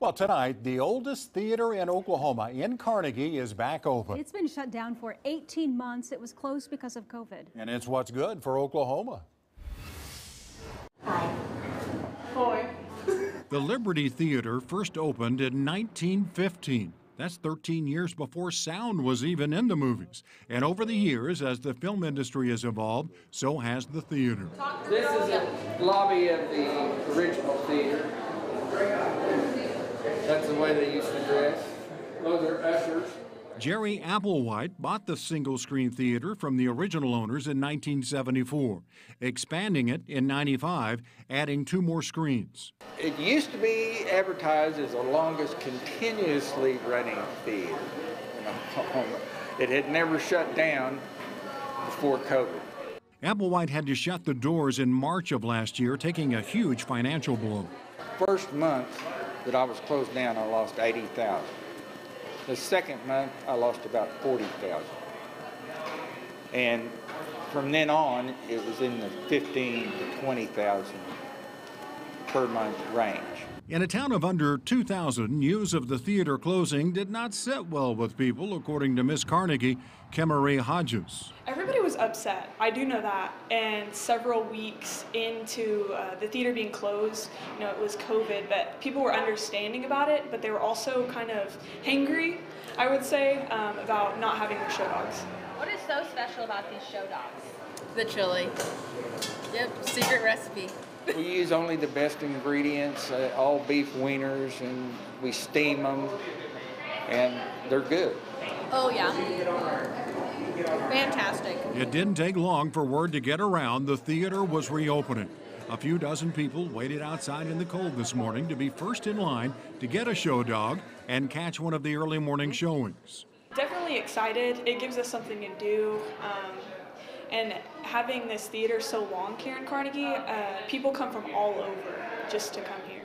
Well, tonight, the oldest theater in Oklahoma, in Carnegie, is back open. It's been shut down for 18 months. It was closed because of COVID. And it's what's good for Oklahoma. Five, four, The Liberty Theater first opened in 1915. That's 13 years before sound was even in the movies. And over the years, as the film industry has evolved, so has the theater. This is the lobby of the original theater. That's the way they used to dress. Those are ushers. Jerry Applewhite bought the single screen theater from the original owners in 1974, expanding it in 95, adding two more screens. It used to be advertised as the longest continuously running theater. It had never shut down before COVID. Applewhite had to shut the doors in March of last year, taking a huge financial blow. First month that I was closed down, I lost 80,000. The second month, I lost about 40,000. And from then on, it was in the 15 to 20,000 per month range. In a town of under 2,000, news of the theater closing did not sit well with people, according to Miss Carnegie, Kemery Hodges. Everybody was upset. I do know that. And several weeks into uh, the theater being closed, you know, it was COVID, but people were understanding about it, but they were also kind of hangry, I would say, um, about not having their show dogs. What is so special about these show dogs? The chili. Yep, secret recipe. We use only the best ingredients, uh, all beef wieners, and we steam them, and they're good. Oh, yeah. Fantastic. It didn't take long for word to get around the theater was reopening. A few dozen people waited outside in the cold this morning to be first in line to get a show dog and catch one of the early morning showings. Definitely excited. It gives us something to do. Um, and having this theater so long here in Carnegie, uh, people come from all over just to come here.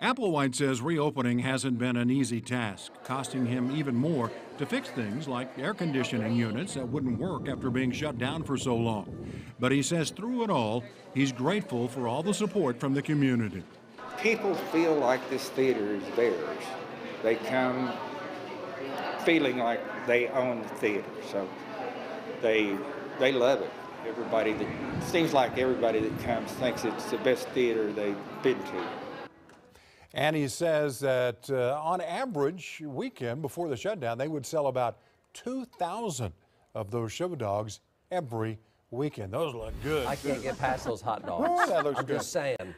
Applewhite says reopening hasn't been an easy task, costing him even more to fix things like air conditioning units that wouldn't work after being shut down for so long. But he says through it all, he's grateful for all the support from the community. People feel like this theater is theirs. They come feeling like they own the theater, so they they love it. Everybody that seems like everybody that comes thinks it's the best theater they've been to. And he says that uh, on average, weekend before the shutdown, they would sell about 2,000 of those show dogs every weekend. Those look good. I can't get past those hot dogs. Ooh, that looks I'm good. just saying.